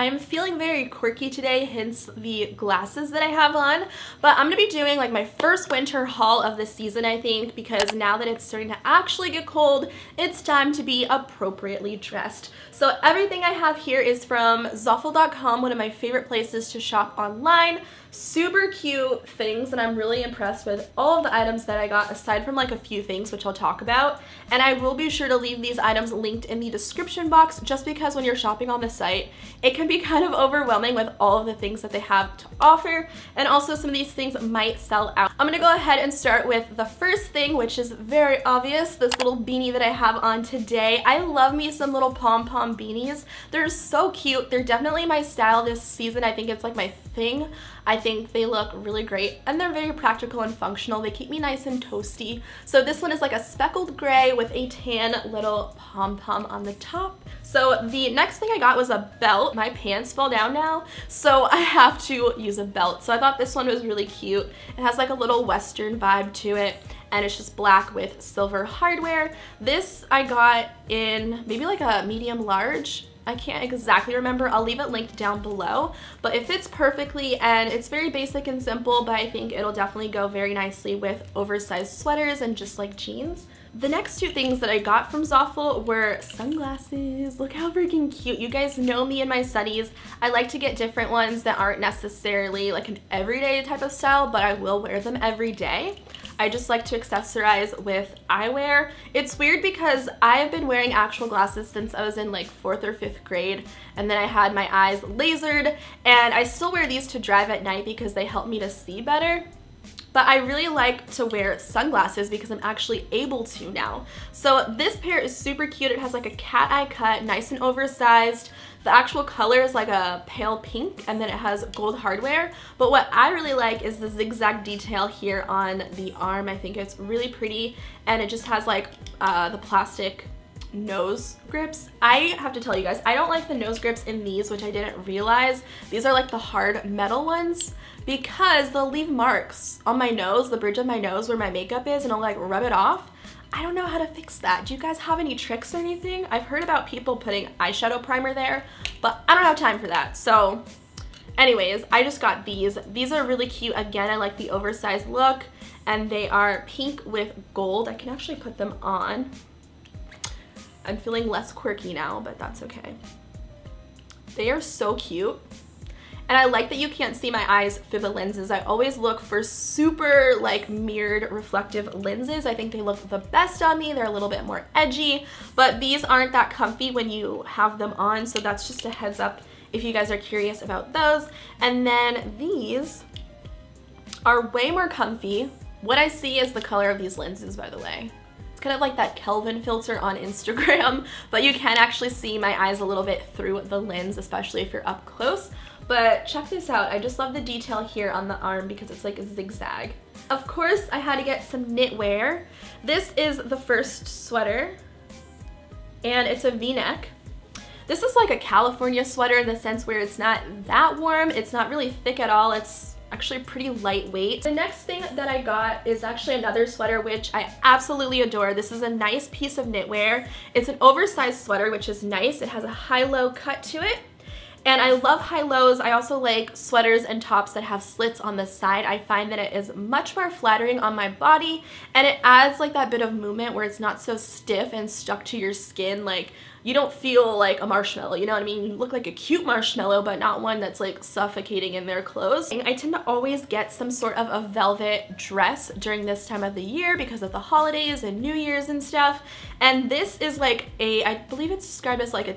I'm feeling very quirky today, hence the glasses that I have on, but I'm to be doing like my first winter haul of the season, I think, because now that it's starting to actually get cold, it's time to be appropriately dressed. So everything I have here is from Zaful.com, one of my favorite places to shop online. Super cute things and I'm really impressed with all of the items that I got aside from like a few things which I'll talk about. And I will be sure to leave these items linked in the description box just because when you're shopping on the site it can be kind of overwhelming with all of the things that they have to offer and also some of these things might sell out. I'm gonna go ahead and start with the first thing which is very obvious this little beanie that I have on today. I love me some little pom-pom beanies. They're so cute. They're definitely my style this season. I think it's like my thing. I think they look really great and they're very practical and functional. They keep me nice and toasty. So this one is like a speckled gray with a tan little pom-pom on the top. So the next thing I got was a belt. My pants fall down now, so I have to use a belt. So I thought this one was really cute. It has like a little western vibe to it and it's just black with silver hardware. This I got in maybe like a medium large I can't exactly remember. I'll leave it linked down below, but it fits perfectly and it's very basic and simple, but I think it'll definitely go very nicely with oversized sweaters and just like jeans. The next two things that I got from Zaful were sunglasses. Look how freaking cute. You guys know me and my studies. I like to get different ones that aren't necessarily like an everyday type of style, but I will wear them every day. I just like to accessorize with eyewear. It's weird because I've been wearing actual glasses since I was in like fourth or fifth grade and then I had my eyes lasered and I still wear these to drive at night because they help me to see better but I really like to wear sunglasses because I'm actually able to now. So this pair is super cute. It has like a cat eye cut, nice and oversized. The actual color is like a pale pink and then it has gold hardware. But what I really like is the zigzag detail here on the arm. I think it's really pretty and it just has like uh, the plastic nose grips. I have to tell you guys, I don't like the nose grips in these, which I didn't realize. These are like the hard metal ones because they'll leave marks on my nose, the bridge of my nose where my makeup is, and I'll like rub it off. I don't know how to fix that. Do you guys have any tricks or anything? I've heard about people putting eyeshadow primer there, but I don't have time for that. So anyways, I just got these. These are really cute. Again, I like the oversized look and they are pink with gold. I can actually put them on. I'm feeling less quirky now, but that's okay. They are so cute. And I like that you can't see my eyes through the lenses. I always look for super like mirrored reflective lenses. I think they look the best on me. They're a little bit more edgy, but these aren't that comfy when you have them on. So that's just a heads up if you guys are curious about those. And then these are way more comfy. What I see is the color of these lenses, by the way. It's kind of like that Kelvin filter on Instagram, but you can actually see my eyes a little bit through the lens, especially if you're up close. But check this out. I just love the detail here on the arm because it's like a zigzag. Of course, I had to get some knitwear. This is the first sweater and it's a v-neck. This is like a California sweater in the sense where it's not that warm. It's not really thick at all. It's actually pretty lightweight. The next thing that I got is actually another sweater which I absolutely adore. This is a nice piece of knitwear. It's an oversized sweater which is nice. It has a high-low cut to it and I love high-lows. I also like sweaters and tops that have slits on the side. I find that it is much more flattering on my body and it adds like that bit of movement where it's not so stiff and stuck to your skin. Like you don't feel like a marshmallow, you know what I mean? You look like a cute marshmallow, but not one that's like suffocating in their clothes. And I tend to always get some sort of a velvet dress during this time of the year because of the holidays and New Year's and stuff. And this is like a, I believe it's described as like a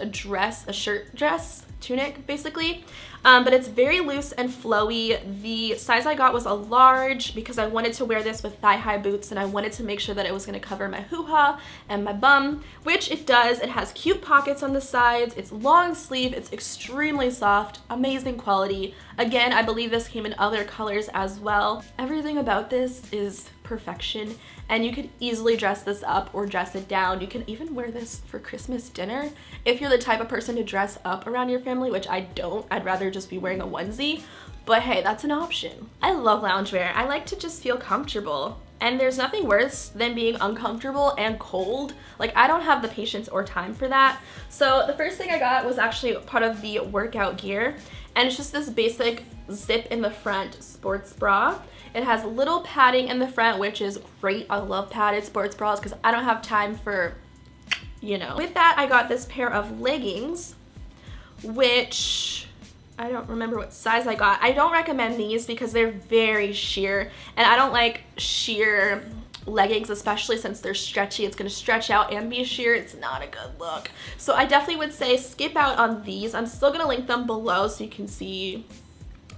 a dress, a shirt dress, tunic basically. Um, but it's very loose and flowy. The size I got was a large because I wanted to wear this with thigh-high boots and I wanted to make sure that it was going to cover my hoo-ha and my bum, which it does. It has cute pockets on the sides. It's long sleeve. It's extremely soft. Amazing quality. Again, I believe this came in other colors as well. Everything about this is perfection and you could easily dress this up or dress it down. You can even wear this for Christmas dinner if you're the type of person to dress up around your family, which I don't. I'd rather just be wearing a onesie, but hey, that's an option. I love loungewear. I like to just feel comfortable. And there's nothing worse than being uncomfortable and cold. Like I don't have the patience or time for that. So the first thing I got was actually part of the workout gear. And it's just this basic zip in the front sports bra. It has little padding in the front, which is great. I love padded sports bras because I don't have time for, you know. With that, I got this pair of leggings, which I don't remember what size I got. I don't recommend these because they're very sheer and I don't like sheer leggings especially since they're stretchy. It's gonna stretch out and be sheer. It's not a good look. So I definitely would say skip out on these. I'm still gonna link them below so you can see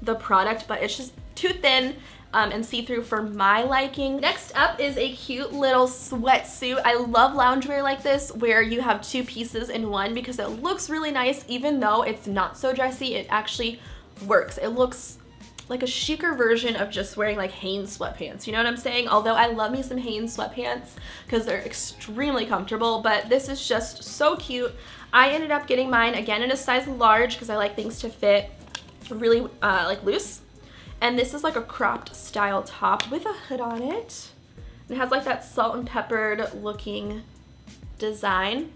the product but it's just too thin um, and see-through for my liking. Next up is a cute little sweatsuit. I love loungewear like this where you have two pieces in one because it looks really nice even though it's not so dressy. It actually works. It looks like a chicer version of just wearing like Hanes sweatpants. You know what I'm saying? Although I love me some Hanes sweatpants because they're extremely comfortable, but this is just so cute. I ended up getting mine again in a size large because I like things to fit really uh, like loose and this is like a cropped style top with a hood on it. It has like that salt and peppered looking design.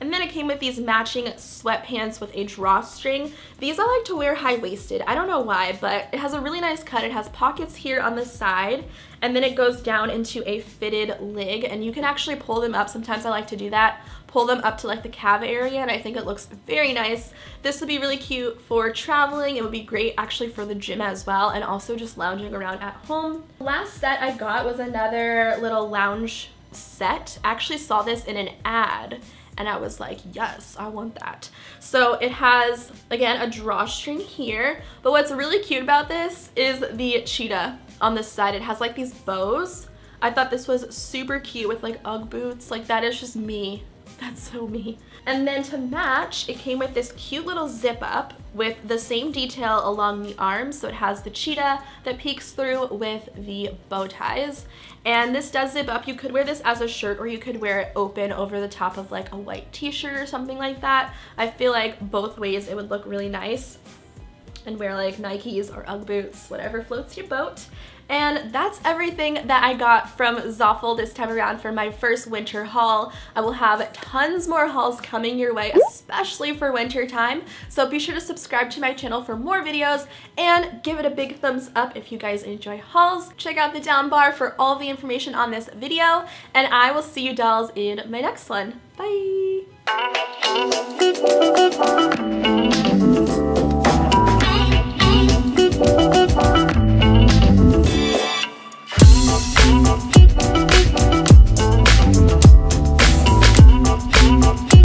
And then it came with these matching sweatpants with a drawstring. These I like to wear high-waisted. I don't know why, but it has a really nice cut. It has pockets here on the side, and then it goes down into a fitted leg, and you can actually pull them up. Sometimes I like to do that pull them up to like the calf area and I think it looks very nice. This would be really cute for traveling. It would be great actually for the gym as well and also just lounging around at home. Last set I got was another little lounge set. I actually saw this in an ad and I was like, yes, I want that. So it has, again, a drawstring here, but what's really cute about this is the cheetah on this side. It has like these bows. I thought this was super cute with like Ugg boots. Like that is just me that's so me. And then to match, it came with this cute little zip up with the same detail along the arms. So it has the cheetah that peeks through with the bow ties. And this does zip up. You could wear this as a shirt or you could wear it open over the top of like a white t-shirt or something like that. I feel like both ways it would look really nice and wear like Nikes or Ugg boots, whatever floats your boat. And that's everything that I got from Zaful this time around for my first winter haul. I will have tons more hauls coming your way, especially for winter time. So be sure to subscribe to my channel for more videos and give it a big thumbs up if you guys enjoy hauls. Check out the down bar for all the information on this video and I will see you dolls in my next one. Bye!